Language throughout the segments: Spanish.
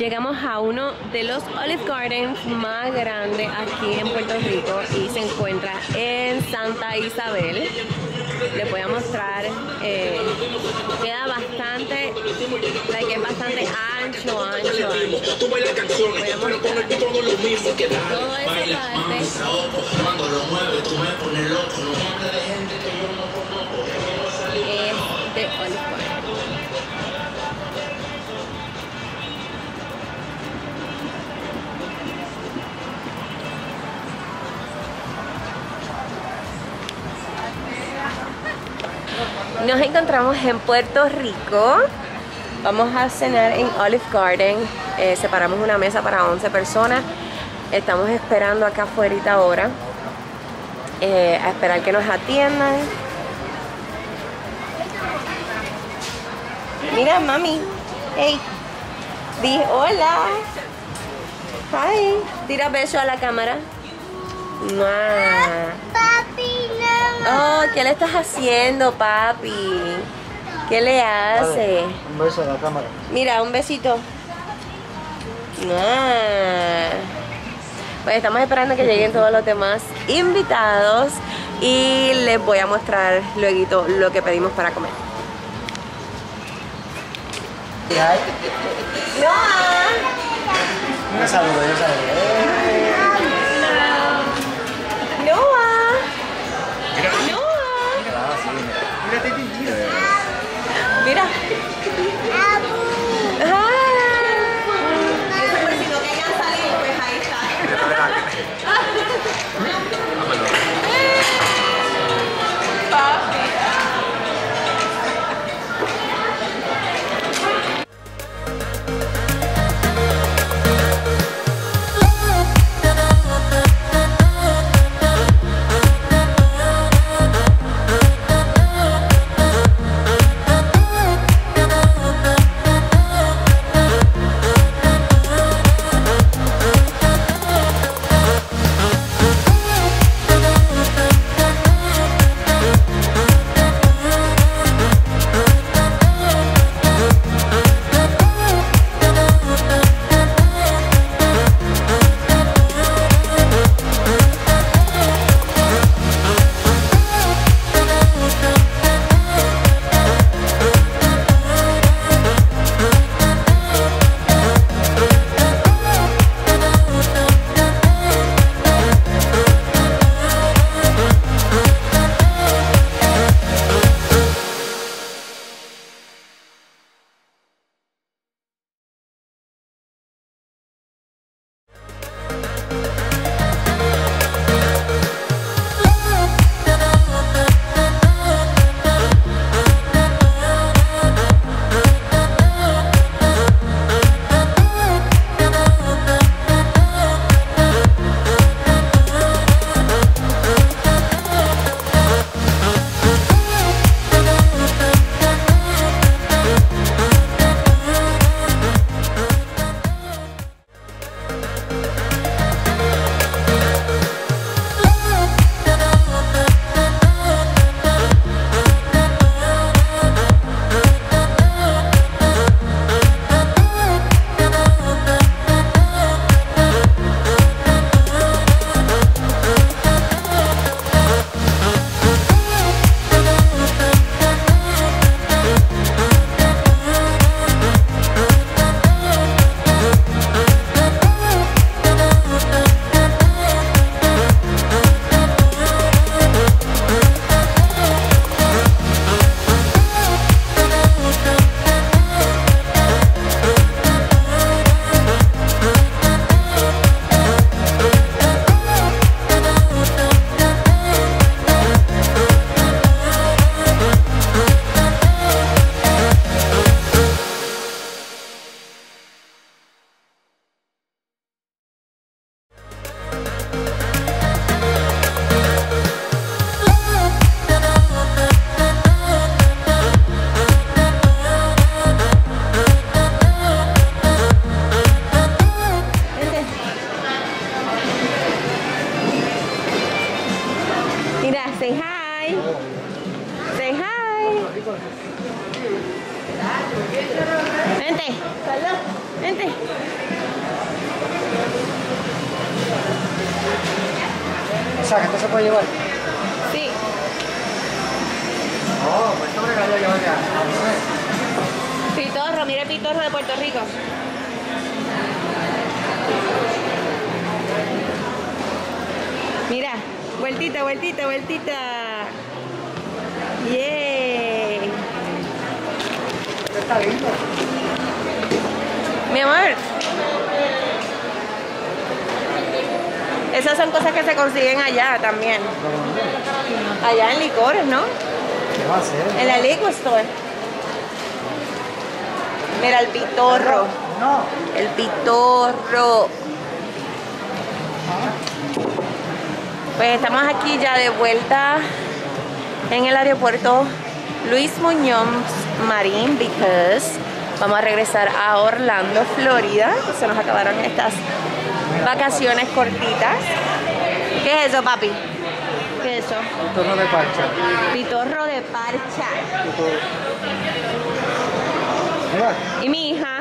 Llegamos a uno de los Olive Gardens más grandes aquí en Puerto Rico y se encuentra en Santa Isabel. Les voy a mostrar, eh, queda bastante, like, es bastante ancho, ancho, ancho. Tú bailas canción, Voy a pero mostrar. con todo lo mismo que da. Todo esa Bailas parte. mansa, ojo, cuando lo mueves, tú me pones loco. No me hables de gente que yo no conozco. que no va a salir. es de Olive Garden. Nos encontramos en Puerto Rico. Vamos a cenar en Olive Garden. Eh, separamos una mesa para 11 personas. Estamos esperando acá afuera ahora. eh, a esperar que nos atiendan. Mira, mami. Hey. Di hola. Hi. Tira beso a la cámara. Mua. No. Oh, ¿qué le estás haciendo, papi? ¿Qué le hace? Un beso a la cámara. Mira, un besito. Ah. Pues estamos esperando que lleguen todos los demás invitados y les voy a mostrar luego lo que pedimos para comer. Noah. Un saludo, un saludo. El pitorro de Puerto Rico. Mira, vueltita, vueltita, vueltita. Esto está lindo. Mi amor. Esas son cosas que se consiguen allá también. Allá en licores, ¿no? ¿Qué va a hacer? En la liquor store. Mira el pitorro. No. El pitorro. Pues estamos aquí ya de vuelta en el aeropuerto Luis Muñoz Marín because vamos a regresar a Orlando, Florida. Se nos acabaron estas vacaciones cortitas. ¿Qué es eso, papi? ¿Qué es eso? Torno de parcha. Pitorro de parcha. Mira, Y mi hija,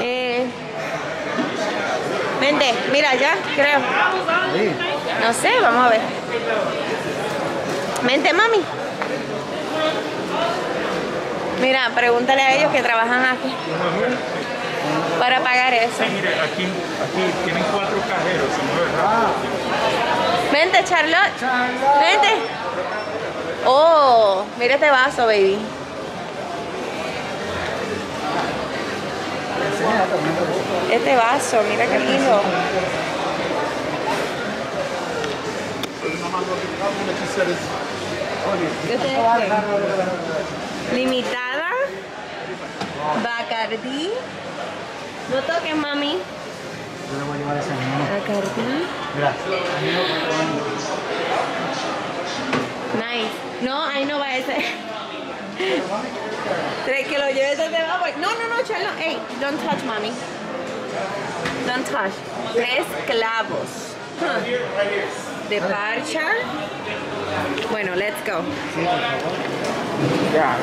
eh, vente, mira ya, creo. Sí. No sé, vamos a ver. Vente, mami. Mira, pregúntale a ellos que trabajan aquí para pagar eso. Mire, aquí, aquí tienen cuatro cajeros, se mueve rápido. Vente, Charlotte. Charlotte. Vente. Oh, mira este vaso, baby. enseña esto, no me gusta. Este vaso, mira qué lindo. ¿Qué ustedes creen? Limitada. Bacardí. No toques, mami. Yo le voy a llevar ese mismo. Bacardí. Mira, Nice. No, ahí no va ese. ¿Crees que lo lleves desde abajo? No, no, no, Charlo. Hey, don't touch, mami. Don't touch. Tres clavos. Huh. De parcha. Bueno, let's go. Ya.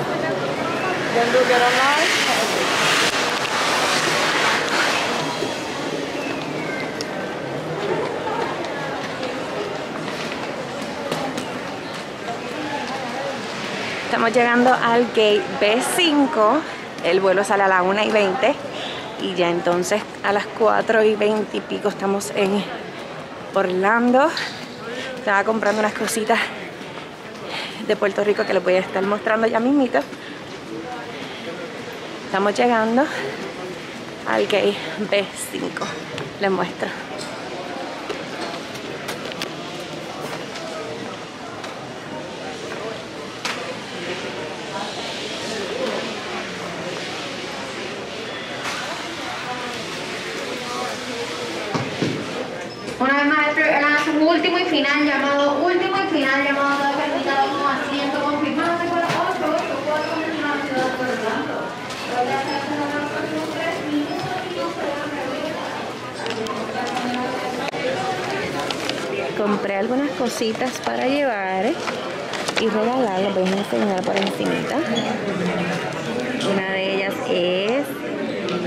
Estamos llegando al gate B5. El vuelo sale a las 1 y 20. Y ya entonces a las 4 y 20 y pico estamos en Orlando. Estaba comprando unas cositas de Puerto Rico que les voy a estar mostrando ya mismito. Estamos llegando al gate B5. Les muestro. Una vez más, Maestro Airlines, un último y final llamado, último y final llamado, todo como asiento confirmado, de acuerdo, 8, 8, 4, confirmado, ciudad de Orlando. Doble acceso a la próxima tres minutos y no se van a Compré algunas cositas para llevar y regalar. Les voy a enseñar por encimita. Una de ellas es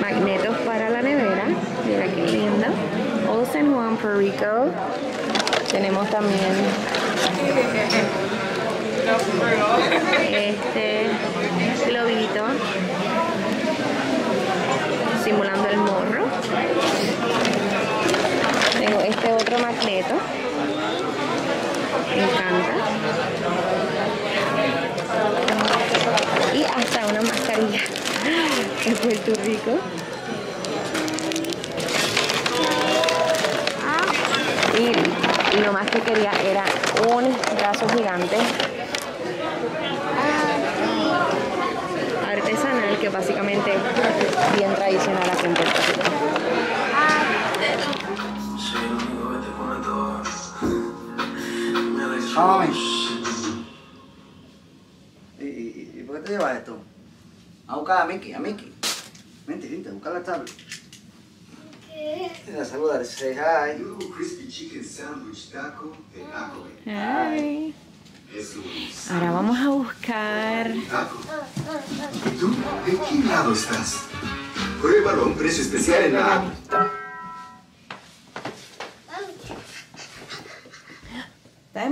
magnetos para la nevera. Mira qué linda. Olsen Juan Puerto Rico. Tenemos también este globito simulando el morro. Tengo este otro magneto. Me encanta. Y hasta una mascarilla de Puerto Rico. Y lo más que quería era un brazo gigante artesanal que básicamente bien tradicional aquí en Puerto Rico. ¿Y, por qué te llevas esto? A buscar a Mickey, a Mickey. Vente, vente, a buscar la tablet. Mira, saludar, say hi. Nuevo crispy chicken sandwich taco de. Es Luis. Ahora vamos a buscar Taco. ¿Y tú? ¿De qué lado estás? Pruébalo a un precio especial en la app.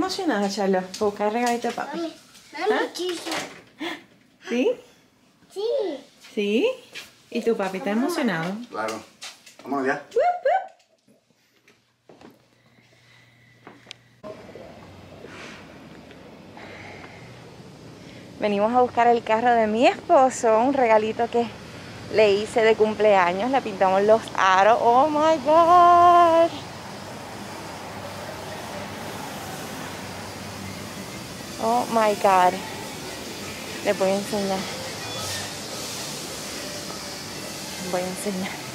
emocionada, Charlo, buscar regalito de papi. Mami, mami, ¿Ah? ¿Sí? Sí. ¿Sí? ¿Y tu papi está emocionado? Claro. Venimos a buscar el carro de mi esposo, un regalito que le hice de cumpleaños. Le pintamos los aros. ¡Oh my god! Oh my god. Le voy a enseñar. Voy a enseñar.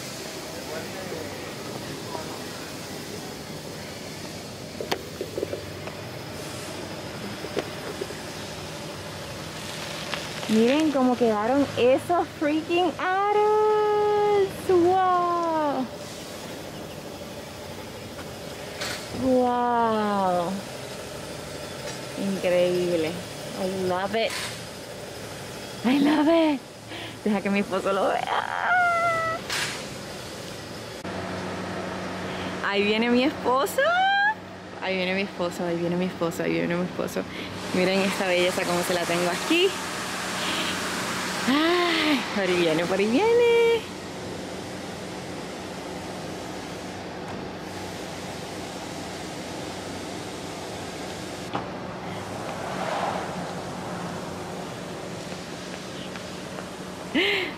Miren cómo quedaron esos freaking aros. ¡Wow! ¡Wow! Increíble. I love it. I love it. Deja que mi esposo lo vea. Ahí viene mi esposo. Ahí viene mi esposo, ahí viene mi esposo, ahí viene mi esposo. Miren esta belleza como se la tengo aquí. Ay, por ahí viene, por ahí viene.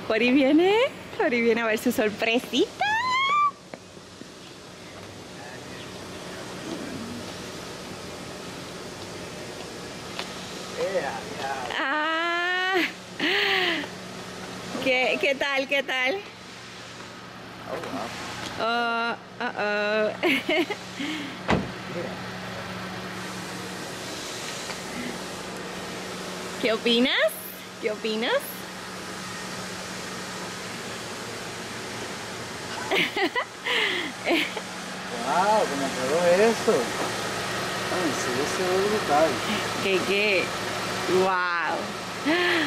Por ahí viene, por ahí viene a ver su sorpresita. Ah, ¿Qué, ¿Qué tal? Oh, oh, oh. ¿Qué opinas? ¿Qué opinas? Wow, ¿cómo quedó eso? Ay, sí, se ve brutal. ¿Qué qué? ¡Wow! ¡Ay!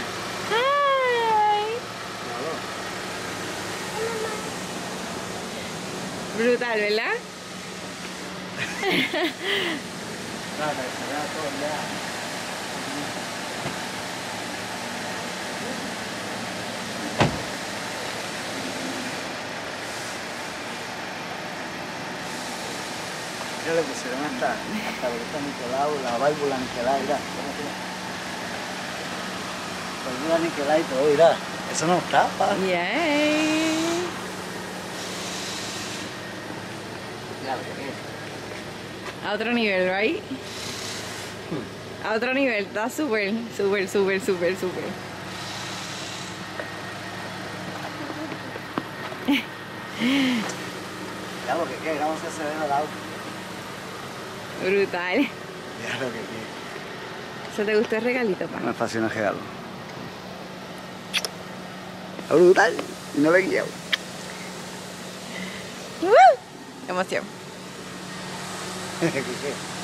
Brutal, ¿verdad? Ya. Le pusieron hasta, hasta niquelado, la válvula niquelada, mira. ¿cómo se llama? Válvula niquelada y todo, mira. Eso no tapa. Yay. A otro nivel, right? A otro nivel, está súper, súper, súper, súper, súper. Ya lo que queda, vamos a hacer el auto. Brutal. Ya lo que queda. ¿Se te gustó el regalito, pa? Me fascina el regalo. Brutal. Y no lo he guiado. ¡Woo! Emoción. ¿Qué, qué?